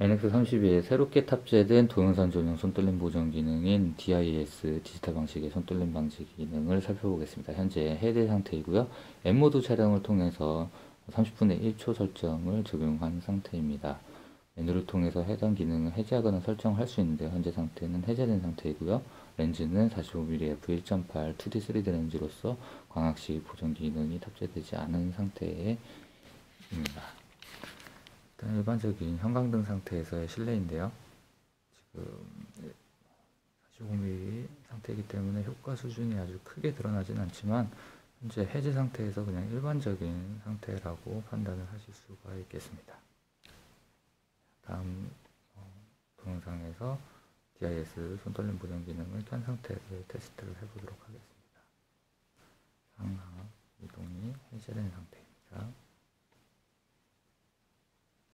NX32에 새롭게 탑재된 동영상 전용 손떨림 보정 기능인 DIS 디지털 방식의 손떨림 방지 기능을 살펴보겠습니다. 현재 해제 상태이고요. M모드 촬영을 통해서 30분의 1초 설정을 적용한 상태입니다. 메뉴를 통해서 해당 기능을 해제하거나 설정할 수 있는데 현재 상태는 해제된 상태이고요. 렌즈는 45mm f1.8 2D 3D 렌즈로서 광학식 보정 기능이 탑재되지 않은 상태입니다. 일반적인 형광등 상태에서의 실내인데요. 지금 45mm 상태이기 때문에 효과 수준이 아주 크게 드러나진 않지만 현재 해제 상태에서 그냥 일반적인 상태라고 판단을 하실 수가 있겠습니다. 다음 어, 동영상에서 DIS 손떨림 보정 기능을 켠 상태를 테스트를 해보도록 하겠습니다. 상하 이동이 해제된 상태입니다.